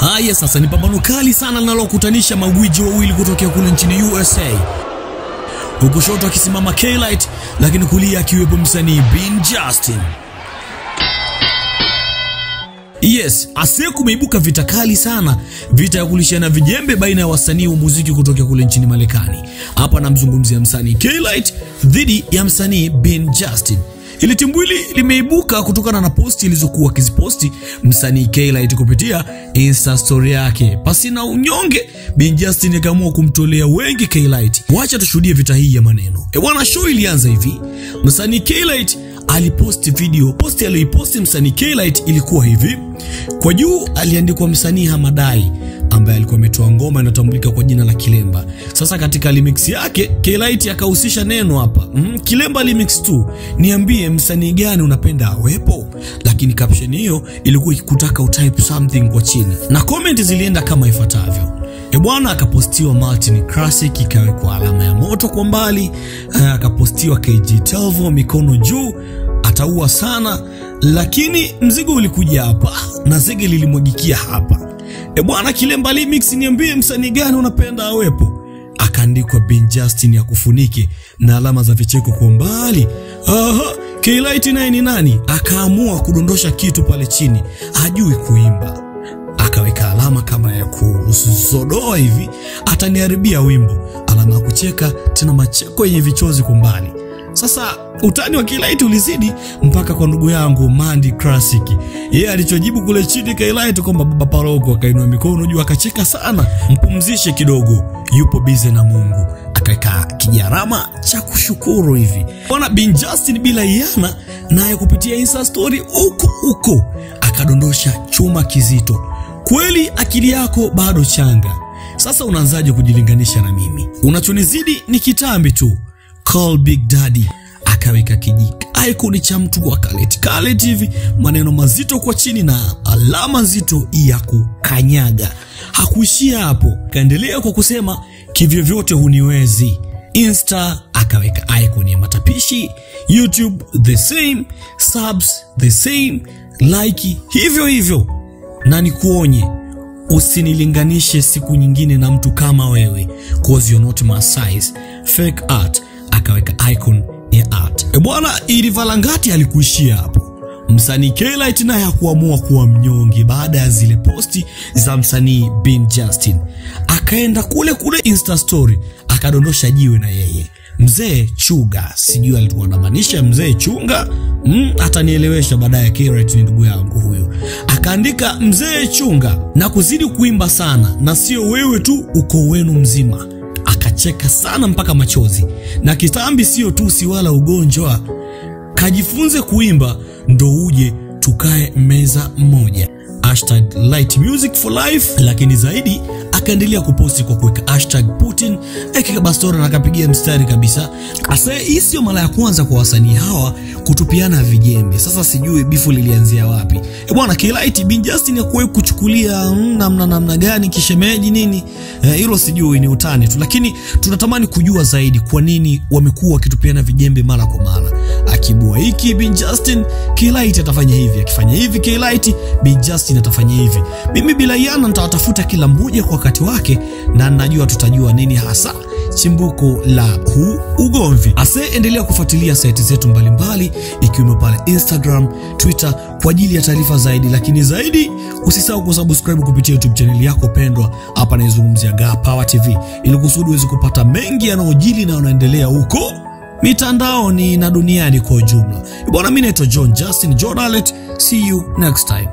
Haya sasa, ni pambano kali sana linalokutanisha magwiji wawili kutokea kule nchini USA, huku shoto akisimama K-Light, lakini kulia akiwepo msanii Bin Justin. Yes, asiye kumeibuka vita kali sana, vita ya kulishana vijembe baina ya wasanii wa muziki kutoka kule nchini Marekani. Hapa namzungumzia msanii K-Light dhidi ya msanii Ben Justin. Hili timbwili limeibuka kutokana na posti ilizokuwa akiziposti msanii K-Light kupitia Insta story yake. Pasina unyonge, Ben Justin akaamua kumtolea wengi K-Light. Wacha tushuhudie vita hii ya maneno. E bwana, show ilianza hivi. Msanii K-Light aliposti video. Posti aliyoiposti msanii K-Light ilikuwa hivi. Kwa juu aliandikwa msanii Hamadai ambaye alikuwa ametoa ngoma inayotambulika kwa jina la Kilemba. Sasa katika remix yake K-Light akahusisha neno hapa mm, Kilemba remix tu, niambie msanii gani unapenda awepo. Lakini caption hiyo ilikuwa ikikutaka utype something kwa chini, na comment zilienda kama ifuatavyo. E bwana, akapostiwa Martin Classic ikawekwa alama ya moto kwa mbali, akapostiwa KG Telvo mikono juu, ataua sana, lakini mzigo ulikuja hapa na zege lilimwagikia hapa. E bwana, Kilemba remix, niambie msanii gani unapenda awepo. Akaandikwa Bin Justin ya kufunike na alama za vicheko kwa mbali. Aha, K-Light naye ni nani? Akaamua kudondosha kitu pale chini, ajui kuimba akaweka alama kama ya kuzodoa hivi, ataniharibia wimbo, alama ya kucheka tena, macheko yenye vichozi kwa mbali. Sasa utani wa K-Light ulizidi mpaka kwa ndugu yangu Mandi Classic. Yeye alichojibu kule chini K-Light kwamba baba paroko, akainua mikono juu akacheka sana, mpumzishe kidogo, yupo bize na Mungu, akaweka kijarama cha kushukuru hivi. Bwana Bin Justin bila iana naye kupitia Insta story huko huko akadondosha chuma kizito. Kweli akili yako bado changa. Sasa unaanzaje kujilinganisha na mimi? Unachonizidi ni kitambi tu. Call Big Daddy. Akaweka kiji icon cha mtu wa Khaled Khaled hivi, maneno mazito kwa chini na alama nzito ya kukanyaga. Hakuishia hapo, kaendelea kwa kusema kivyovyote huniwezi. Insta akaweka icon ya matapishi, YouTube the same, subs the same, like hivyo hivyo, na nikuonye usinilinganishe siku nyingine na mtu kama wewe, cause you're not my size. Fake art akaweka icon ya art. E bwana, ili Valangati alikuishia hapo. Msanii K-Light naye hakuamua kuwa mnyonge baada ya zile posti za msanii Bin Justin, akaenda kule kule Insta story akadondosha jiwe na yeye mzee Chuga, sijui alikuwa anamaanisha mzee Chunga mm, atanielewesha baadaye. K-Light ni ndugu yangu huyo. akaandika mzee Chunga na kuzidi kuimba sana, na sio wewe tu, uko wenu mzima akacheka sana mpaka machozi, na kitambi sio tu si wala ugonjwa, kajifunze kuimba ndo uje tukae meza moja. Hashtag light music for life. Lakini zaidi akaendelea kuposti kwa kuweka hashtag Putin akika bastora na akapigia mstari kabisa. Asa hii sio mara ya kwanza kwa wasanii hawa kutupiana vijembe. Sasa sijui bifu lilianzia wapi. E bwana, K-Light Bin Justin hakuwahi kuchukulia namna namna gani kishemeji nini hilo, e, sijui ni utani tu, lakini tunatamani kujua zaidi kwa nini wamekuwa wakitupiana vijembe mara kwa mara. Akibua hiki Bin Justin, K-Light atafanya hivi, akifanya hivi K-Light, Bin Justin atafanya hivi. Mimi bila yana nitawatafuta kila mmoja kwa wakati wake, na najua tutajua nini hasa chimbuko la huu ugomvi. Ase, endelea kufuatilia saiti zetu mbalimbali ikiwemo pale Instagram, Twitter kwa ajili ya taarifa zaidi, lakini zaidi usisahau kusubscribe kupitia YouTube channel yako pendwa. Hapa naizungumzia Ga Power TV ili kusudi uweze kupata mengi yanayojili na yanaendelea huko mitandaoni na duniani kwa ujumla. Bwana, mimi naitwa John Justin John Alet. See you next time.